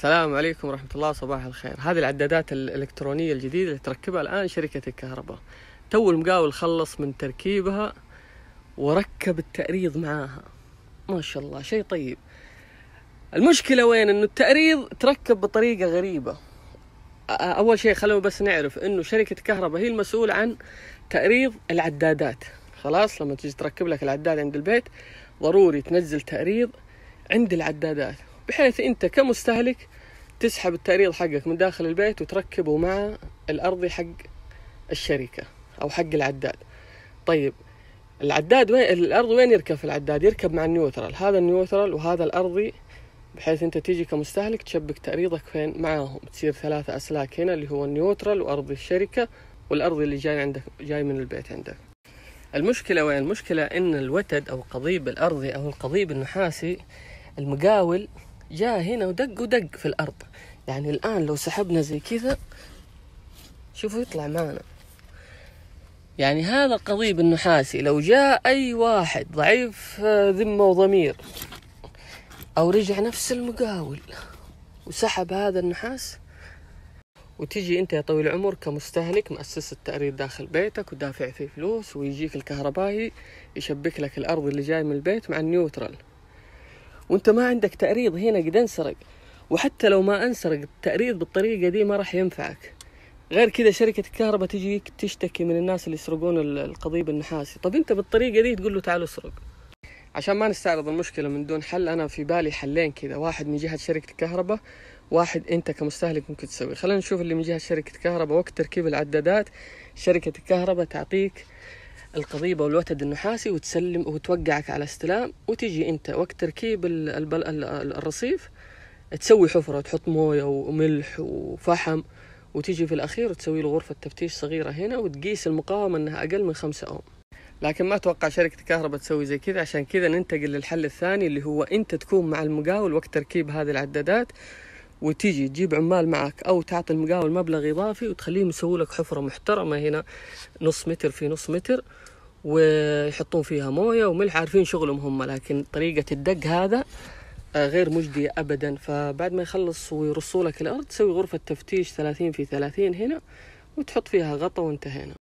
السلام عليكم ورحمة الله صباح الخير. هذه العدادات الإلكترونية الجديدة اللي تركبها الآن شركة الكهرباء. تو المقاول خلص من تركيبها وركب التأريض معاها. ما شاء الله شيء طيب. المشكلة وين؟ إنه التأريض تركب بطريقة غريبة. أول شيء خلونا بس نعرف إنه شركة الكهرباء هي المسؤولة عن تأريض العدادات. خلاص لما تيجي تركب لك العداد عند البيت ضروري تنزل تأريض عند العدادات. بحيث أنت كمستهلك تسحب التأريض حقك من داخل البيت وتركبه مع الأرضي حق الشركة أو حق العداد. طيب العداد وين الأرض وين يركب في العداد؟ يركب مع ال neutral. هذا ال neutral وهذا الأرضي بحيث أنت تيجي كمستهلك تشبك تأريضك فين؟ معاهم. تصير ثلاثة أسلاك هنا اللي هو ال neutral وأرضي الشركة والأرضي اللي جاي عندك جاي من البيت عندك. المشكلة وين؟ المشكلة إن الوتد أو القضيب الأرضي أو القضيب النحاسي المقاول جاء هنا ودق ودق في الأرض. يعني الآن لو سحبنا زي كذا شوفوا يطلع معنا. يعني هذا القضيب النحاسي لو جاء أي واحد ضعيف ذمة وضمير أو رجع نفس المقاول وسحب هذا النحاس وتجي أنت يا طويل العمر كمستهلك مؤسس التأريد داخل بيتك ودافع فيه فلوس ويجيك الكهربائي يشبك لك الأرض اللي جاي من البيت مع النيوترال. وانت ما عندك تأريض هنا قد انسرق. وحتى لو ما انسرق التأريض بالطريقة دي ما راح ينفعك. غير كذا شركة الكهرباء تجيك تشتكي من الناس اللي يسرقون القضيب النحاسي. طب انت بالطريقة دي تقول له تعال اسرق. عشان ما نستعرض المشكلة من دون حل أنا في بالي حلين كذا. واحد من جهة شركة الكهرباء واحد أنت كمستهلك ممكن تسوي. خلينا نشوف اللي من جهة شركة الكهرباء وقت تركيب العدادات شركة الكهرباء تعطيك القضيبة والوتد النحاسي وتسلم وتوقعك على استلام وتجي أنت وقت تركيب الرصيف تسوي حفرة وتحط موية وملح وفحم وتجي في الأخير وتسوي له غرفة تفتيش صغيرة هنا وتقيس المقاومة أنها أقل من خمسة أوم. لكن ما أتوقع شركة الكهرباء تسوي زي كذا عشان كذا ننتقل للحل الثاني اللي هو أنت تكون مع المقاول وقت تركيب هذه العدادات. وتيجي تجيب عمال معك أو تعطي المقاول مبلغ إضافي وتخليهم يسووا لك حفرة محترمة هنا نص متر في نص متر ويحطون فيها موية وملح عارفين شغلهم هم لكن طريقة الدق هذا غير مجدية أبدا. فبعد ما يخلص ويرصوا لك الأرض تسوي غرفة تفتيش 30 في 30 هنا وتحط فيها غطا وانتهينا.